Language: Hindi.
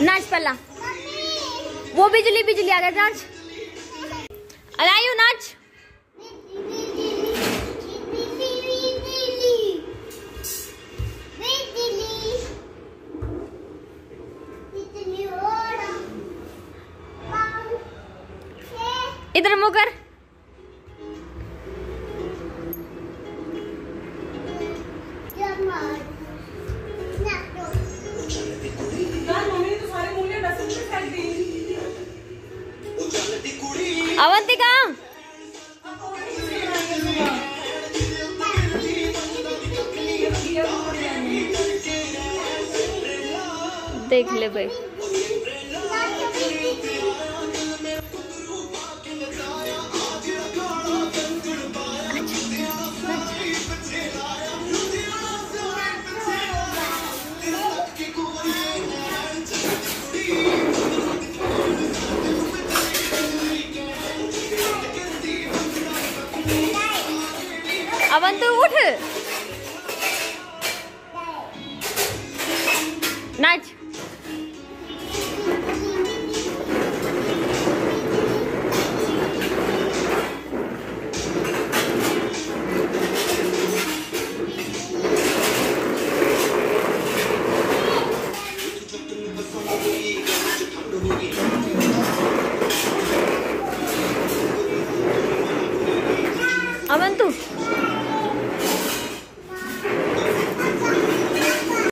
नाच पहला। वो बिजली बिजली आ गया नाच। अलायू नाच। इधर मुँह कर यार मम्मी ने सारे मूल्य डस्टबिन में फेंक दी अवंतिका? देख ले भाई अवन उठ। नाच। हाँ।